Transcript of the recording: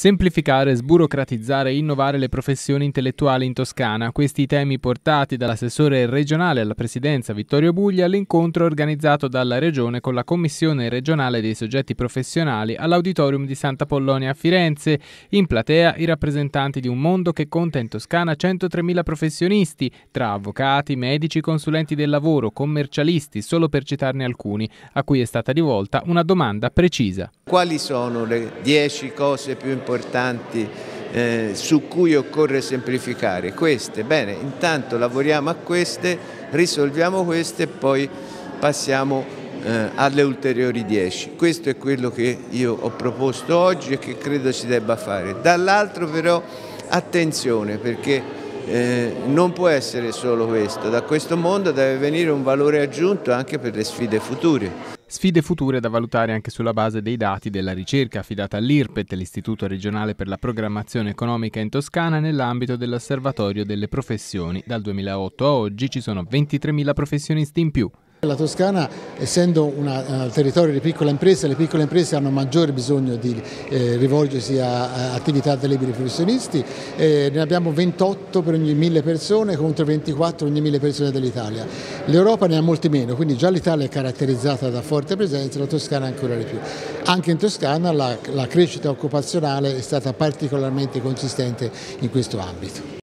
Semplificare, sburocratizzare e innovare le professioni intellettuali in Toscana. Questi temi portati dall'assessore regionale alla presidenza Vittorio Buglia all'incontro organizzato dalla Regione con la Commissione regionale dei soggetti professionali all'Auditorium di Santa Pollonia a Firenze. In platea i rappresentanti di un mondo che conta in Toscana 103.000 professionisti, tra avvocati, medici, consulenti del lavoro, commercialisti, solo per citarne alcuni, a cui è stata rivolta una domanda precisa. Quali sono le 10 cose più importanti? Importanti eh, su cui occorre semplificare. Queste, bene, intanto lavoriamo a queste, risolviamo queste e poi passiamo eh, alle ulteriori 10. Questo è quello che io ho proposto oggi e che credo si debba fare. Dall'altro però attenzione perché eh, non può essere solo questo, da questo mondo deve venire un valore aggiunto anche per le sfide future. Sfide future da valutare anche sulla base dei dati della ricerca affidata all'IRPET, l'Istituto regionale per la programmazione economica in Toscana, nell'ambito dell'Osservatorio delle professioni. Dal 2008 a oggi ci sono 23.000 professionisti in più. La Toscana, essendo un uh, territorio di piccole imprese, le piccole imprese hanno maggiore bisogno di eh, rivolgersi a, a, attività dei liberi professionisti, eh, ne abbiamo 28 per ogni mille persone contro 24 ogni mille persone dell'Italia. L'Europa ne ha molti meno, quindi già l'Italia è caratterizzata da forte presenza, la Toscana ancora di più. Anche in Toscana la, la crescita occupazionale è stata particolarmente consistente in questo ambito.